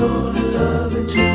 gonna love it too.